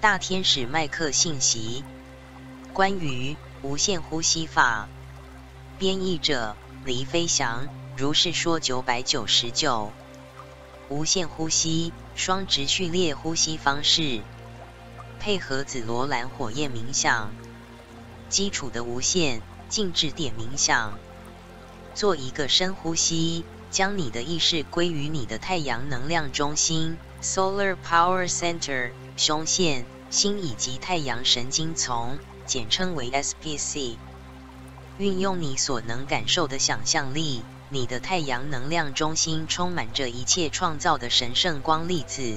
大天使麦克信息，关于无限呼吸法，编译者黎飞翔，如是说九百九十九，无限呼吸双直序列呼吸方式，配合紫罗兰火焰冥想，基础的无限静止点冥想，做一个深呼吸，将你的意识归于你的太阳能量中心 （Solar Power Center）。胸腺、心以及太阳神经丛，简称为 SPC。运用你所能感受的想象力，你的太阳能量中心充满着一切创造的神圣光粒子。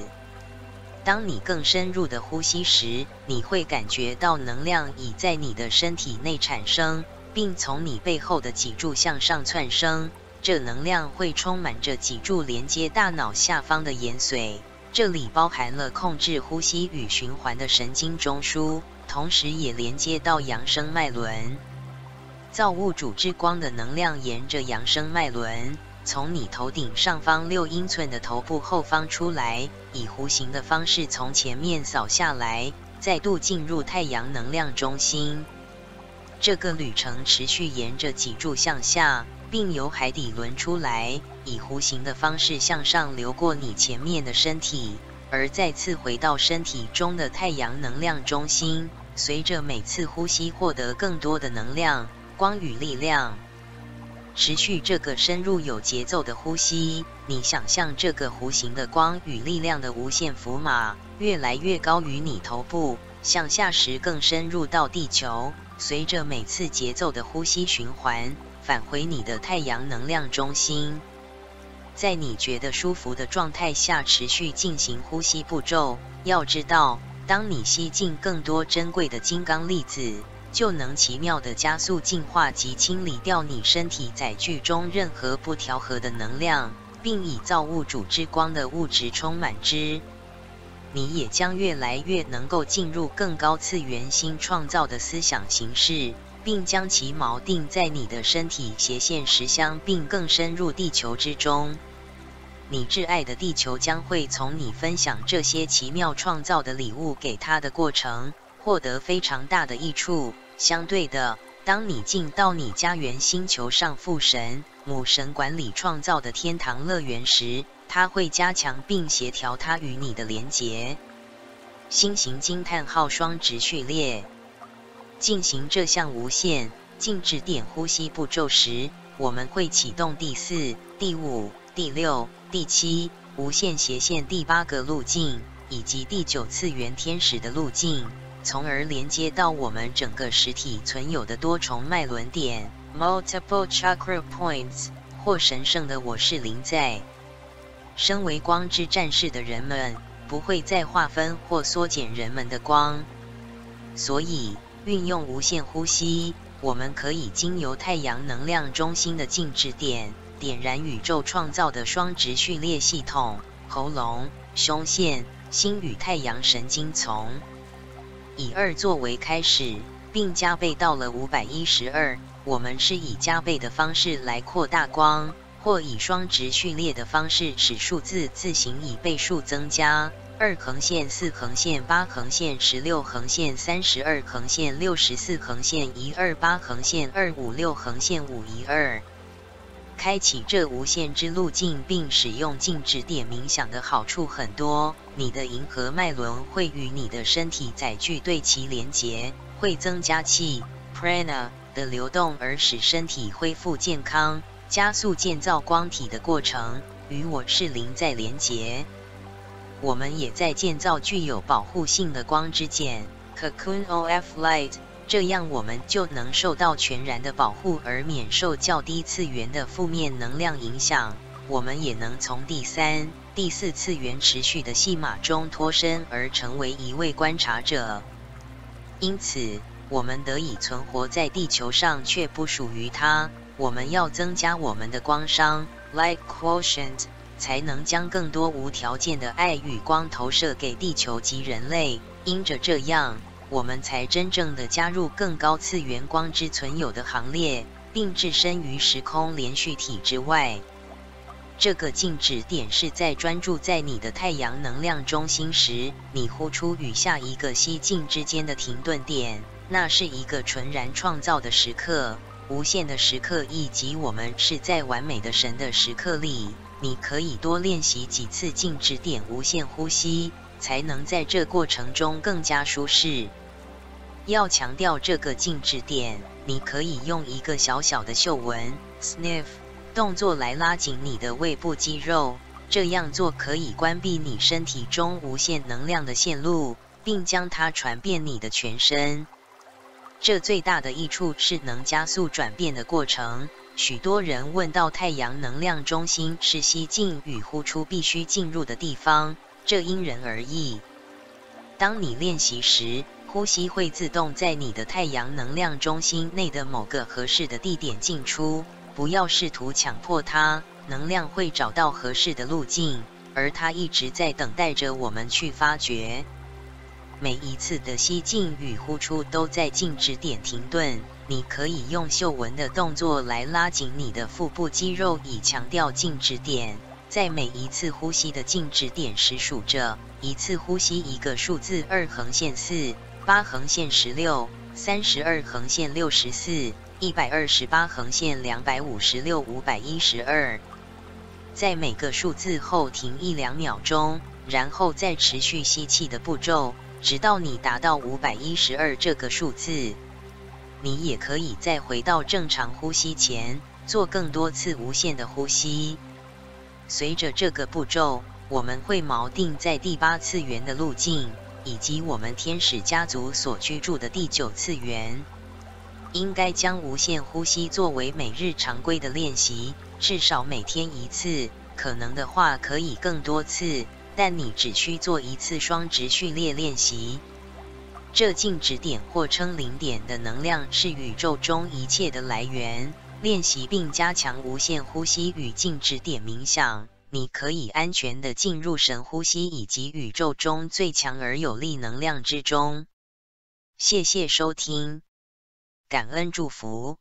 当你更深入的呼吸时，你会感觉到能量已在你的身体内产生，并从你背后的脊柱向上窜升。这能量会充满着脊柱连接大脑下方的盐水。这里包含了控制呼吸与循环的神经中枢，同时也连接到扬声脉轮。造物主之光的能量沿着扬声脉轮，从你头顶上方六英寸的头部后方出来，以弧形的方式从前面扫下来，再度进入太阳能量中心。这个旅程持续沿着脊柱向下。并由海底轮出来，以弧形的方式向上流过你前面的身体，而再次回到身体中的太阳能量中心。随着每次呼吸，获得更多的能量、光与力量。持续这个深入有节奏的呼吸，你想象这个弧形的光与力量的无限符码越来越高于你头部，向下时更深入到地球。随着每次节奏的呼吸循环。返回你的太阳能量中心，在你觉得舒服的状态下持续进行呼吸步骤。要知道，当你吸进更多珍贵的金刚粒子，就能奇妙的加速进化及清理掉你身体载具中任何不调和的能量，并以造物主之光的物质充满之。你也将越来越能够进入更高次元新创造的思想形式。并将其锚定在你的身体斜线石箱，并更深入地球之中。你挚爱的地球将会从你分享这些奇妙创造的礼物给他的过程，获得非常大的益处。相对的，当你进到你家园星球上父神、母神管理创造的天堂乐园时，它会加强并协调它与你的连结。新型惊叹号双直序列。进行这项无限静止点呼吸步骤时，我们会启动第四、第五、第六、第七无限斜线第八个路径，以及第九次元天使的路径，从而连接到我们整个实体存有的多重脉轮点 （multiple chakra points） 或神圣的我是灵在。身为光之战士的人们不会再划分或缩减人们的光，所以。运用无限呼吸，我们可以经由太阳能量中心的静止点，点燃宇宙创造的双直序列系统——喉咙、胸腺、心与太阳神经丛。以二作为开始，并加倍到了五百一十二。我们是以加倍的方式来扩大光，或以双直序列的方式使数字自行以倍数增加。二横线、四横线、八横线、十六横线、三十二横线、六十四横线、一二八横线、二五六横线、五一二。开启这无限之路径，并使用静止点冥想的好处很多。你的银河脉轮会与你的身体载具对齐连接，会增加气 （prana） 的流动，而使身体恢复健康，加速建造光体的过程，与我是灵在连接。我们也在建造具有保护性的光之茧 （Cocoon of Light），这样我们就能受到全然的保护而免受较低次元的负面能量影响。我们也能从第三、第四次元持续的戏码中脱身而成为一位观察者。因此，我们得以存活在地球上，却不属于它。我们要增加我们的光商 （Light Quotient）。才能将更多无条件的爱与光投射给地球及人类。因着这样，我们才真正的加入更高次元光之存有的行列，并置身于时空连续体之外。这个静止点是在专注在你的太阳能量中心时，你呼出与下一个吸进之间的停顿点，那是一个纯然创造的时刻，无限的时刻，以及我们是在完美的神的时刻里。你可以多练习几次静止点无限呼吸，才能在这过程中更加舒适。要强调这个静止点，你可以用一个小小的嗅闻。动作来拉紧你的胃部肌肉，这样做可以关闭你身体中无限能量的线路，并将它传遍你的全身。这最大的益处是能加速转变的过程。许多人问到太阳能量中心是吸进与呼出必须进入的地方，这因人而异。当你练习时，呼吸会自动在你的太阳能量中心内的某个合适的地点进出。不要试图强迫它，能量会找到合适的路径，而它一直在等待着我们去发掘。每一次的吸进与呼出都在静止点停顿。你可以用嗅闻的动作来拉紧你的腹部肌肉，以强调静止点。在每一次呼吸的静止点时，数着一次呼吸一个数字：二横线四，八横线十六，三十二横线六十四。一百二十八横线两百五十六五百一十二，在每个数字后停一两秒钟，然后再持续吸气的步骤，直到你达到五百一十二这个数字。你也可以再回到正常呼吸前，做更多次无限的呼吸。随着这个步骤，我们会锚定在第八次元的路径，以及我们天使家族所居住的第九次元。应该将无限呼吸作为每日常规的练习，至少每天一次，可能的话可以更多次，但你只需做一次双直序列练习。这静止点或称零点的能量是宇宙中一切的来源。练习并加强无限呼吸与静止点冥想，你可以安全的进入神呼吸以及宇宙中最强而有力能量之中。谢谢收听。感恩祝福。